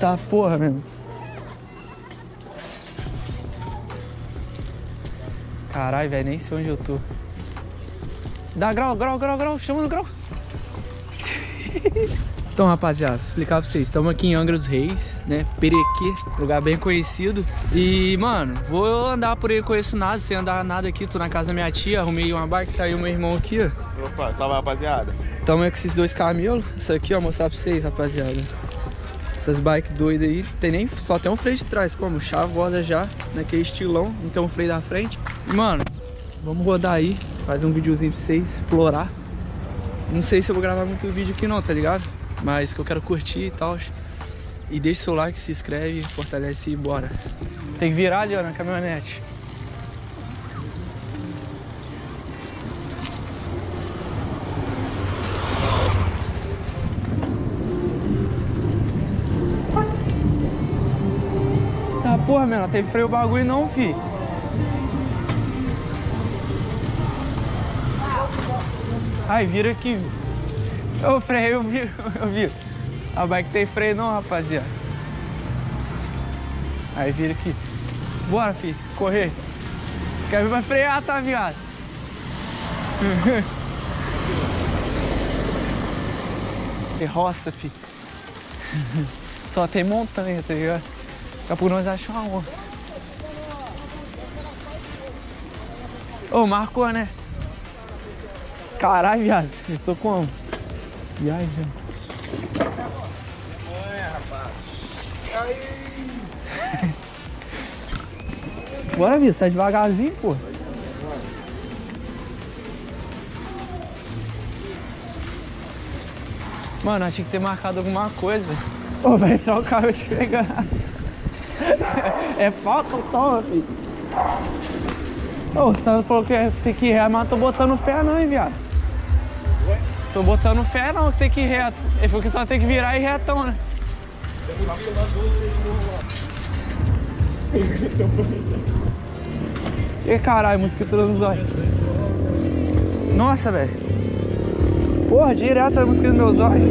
Tá porra, meu. Caralho, velho, nem sei onde eu tô. Dá grau, grau, grau, grau, chama no grau. então, rapaziada, vou explicar pra vocês. Estamos aqui em Angra dos Reis, né? Perequê, lugar bem conhecido. E, mano, vou andar por aí, conheço nada, sem andar nada aqui. Tô na casa da minha tia, arrumei uma bike, tá aí o meu irmão aqui, ó. Opa, salve rapaziada. Tamo aí com esses dois camelos. Isso aqui, ó, mostrar pra vocês, rapaziada. Essas bikes doidas aí, tem nem, só tem um freio de trás, como chave, roda já, naquele estilão, tem um freio da frente. Mano, vamos rodar aí, fazer um videozinho pra vocês, explorar. Não sei se eu vou gravar muito vídeo aqui não, tá ligado? Mas que eu quero curtir e tal. E deixa o seu like, se inscreve, fortalece e bora. Tem que virar ali, ó, na caminhonete. Porra, tem freio bagulho não, fi. Ai, vira aqui. Ô, freio, eu vi, eu vi. A bike tem freio não, rapaziada. Aí vira aqui. Bora, fi, correr. Quer vir pra frear, tá, viado? Tem roça, fi. Só tem montanha, tá ligado? Daqui a pouco nós achamos uma onça. Ô, marcou, né? Caralho, viado. Eu tô como? Viajando. Bora, Vitor. Tá devagarzinho, pô. Mano, achei que ter marcado alguma coisa. Ô, vai entrar o carro chegando. É falta o tom, filho. Ô, o Sandro falou que tem que ir reto, mas não tô botando fé não, hein, viado. Tô botando fé não, que tem que ir reto. Ele falou que só tem que virar e retão, né? E caralho, mosquito nos olhos. Nossa, velho. Porra, direto a mosquito nos meus olhos.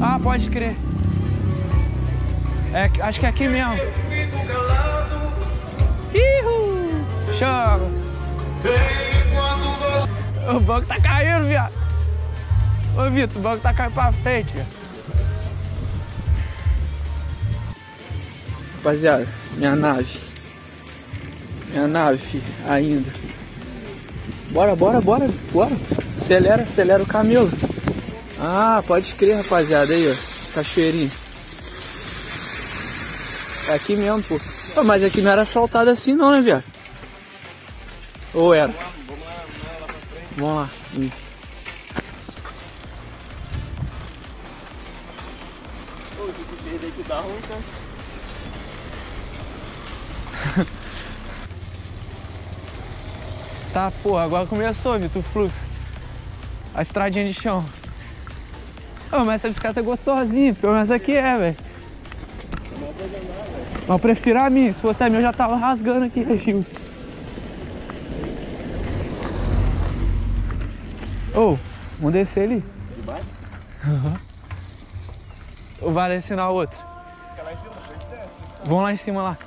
Ah, pode crer. É, acho que é aqui mesmo. Ihu! Chama! O banco tá caindo, viado. Ô, Vitor, o banco tá caindo pra frente, viado. Rapaziada, minha nave. Minha nave, ainda. Bora, bora, bora, bora. Acelera, acelera o camelo. Ah, pode crer, rapaziada. Aí, ó. Cachoeirinho. É aqui mesmo, pô. Pô, mas aqui não era asfaltado assim não, né, viado? Ou era? Vamos lá. Hum. Tá, porra, agora começou, Vitor, o fluxo. A estradinha de chão. Ô, mas essa bicicleta é gostosinha, pelo menos aqui é, velho. Mas prefiro a minha, se fosse a minha eu já tava rasgando aqui, Gil. Ô, vamos descer ali. De baixo? Ou vai descer na outra? Fica lá em cima, desce. Vamos lá em cima lá.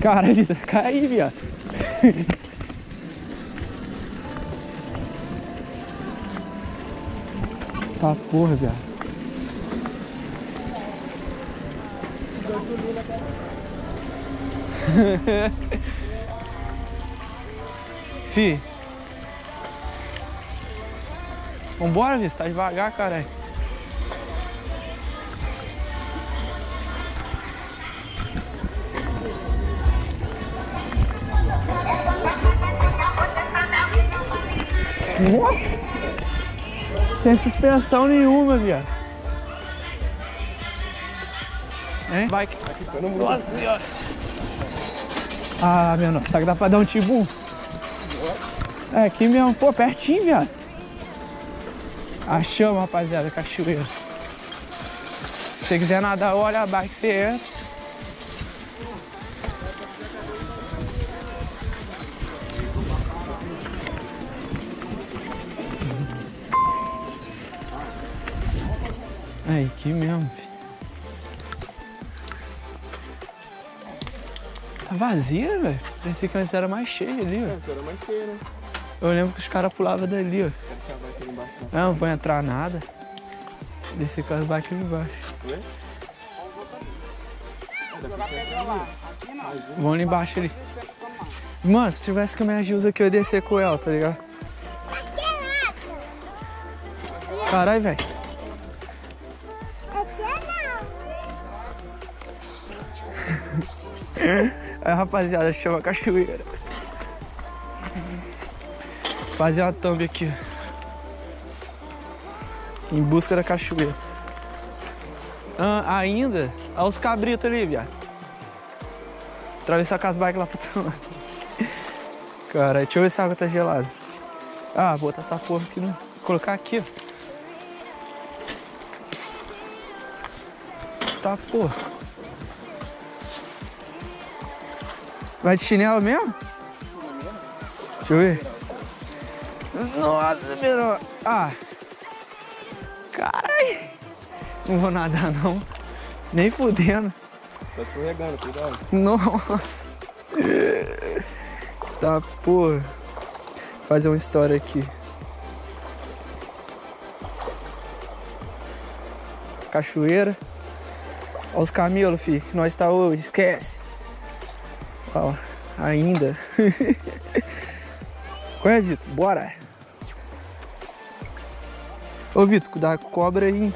Caralho, cai aí, viado. Tá porra, viado. Fi. Vambora, Vi, você tá devagar, caralho. Nossa! Sem suspensão nenhuma, viado. Hein? Vai. Nossa senhora. Ah, meu nossa, será que dá pra dar um tibum? É aqui mesmo, pô, pertinho, viado. Achamos, rapaziada, cachoeira. Se você quiser nadar, olha a barra que você entra. Aí, aqui mesmo. Tá vazia, velho. Pensei que antes era mais cheia ali, ó. Essa era mais cheia, né? Eu lembro que os caras pulavam dali, ó. Quero que a bike ali embaixo. Não, não vou entrar nada. Descer com as bikes ali embaixo. Não é? Vamos ali embaixo ali. Mano, se tivesse que me ajuda aqui, eu ia descer com ela, tá ligado? Caralho, velho. Aí, rapaziada, chama a cachoeira. Fazer uma thumb aqui. Em busca da cachoeira. Ah, ainda, olha os cabritos ali, viado. Atravessar com as bikes lá pro outro. Cara, deixa eu ver se a água tá gelada. Ah, vou botar essa porra aqui, né? Colocar aqui. Tá, porra. Vai de chinelo mesmo? Deixa eu ver. Nossa, meu. Ah. Caralho. Não vou nadar, não. Nem fudendo. Tá escorregando, cuidado. Nossa. Tá, porra. Fazer uma história aqui. Cachoeira. Olha os camelos, fi. Nós tá hoje. Esquece. Ó, ainda. Qual é, Vitor? Bora. Ô, Vitor, cuidar com a cobra aí.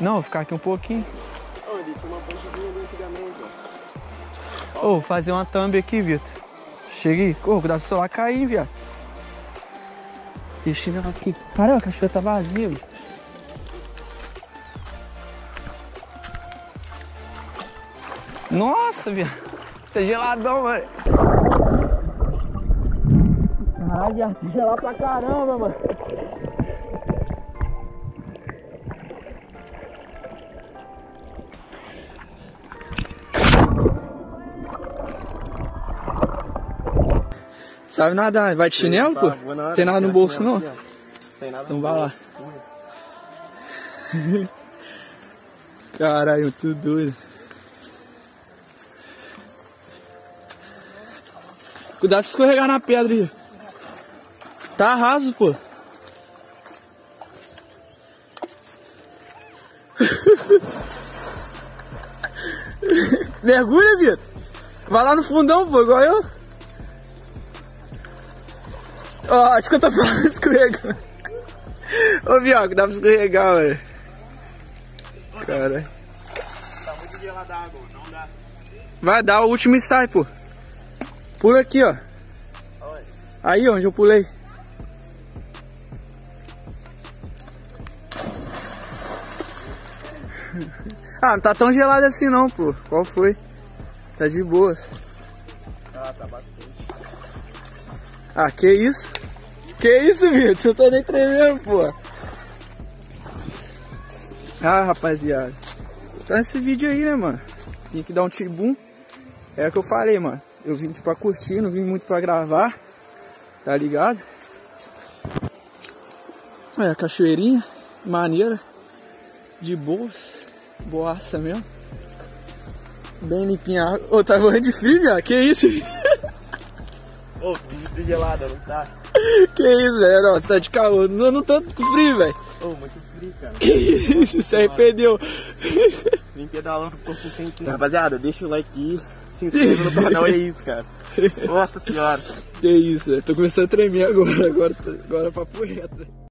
Não, vou ficar aqui um pouquinho. Ô, vou fazer uma thumb aqui, Vitor. Cheguei. Ô, cuidado pro celular cair, viado. Deixa eu aqui. Caramba, a cachoeira tá vazia, viu? Nossa, viado. Tá geladão, mano. Caralho, viado. Tá gelado pra caramba, mano. Sabe nadar? Vai de chinelo, pô? Vou na hora, Tem nada no tem bolso, chinelo não? Tem nada Então no vai lá. bolso. Caralho, tudo doido. Cuidado se escorregar na pedra aí. Tá raso, pô. Mergulha, Vitor. Vai lá no fundão, pô, igual eu. Ó, isso que eu tô falando, escorregando. Ô, Bianco, dá pra escorregar, velho. Cara. Tá muito gelada a água, não dá. Vai dar o último e sai, pô. Pula aqui, ó. Aí onde eu pulei. Ah, não tá tão gelado assim não, pô. Qual foi? Tá de boas. Ah, tá bastante. Ah, que isso? Que isso, Vitor? Você tá nem tremendo, pô. Ah, rapaziada. Então esse vídeo aí, né, mano? Tinha que dar um tibum. É o que eu falei, mano. Eu vim aqui pra curtir, não vim muito pra gravar. Tá ligado? É, cachoeirinha, maneira. De boas. Boaça mesmo. Bem limpinha a água. Ô, tá morrendo de frio, viado? Que isso? Ô, muito gelada, não tá? que isso, velho? Não, você tá de caô. Não, não tô com frio, velho. Ô, muito frio, cara. Que isso? Se arrependeu. Vim pedalando com o corpo quente. Rapaziada, deixa o like aí. Se inscreva no canal, é isso, cara. Nossa senhora. Que isso, velho? Tô começando a tremer agora. Agora, agora é papo reto.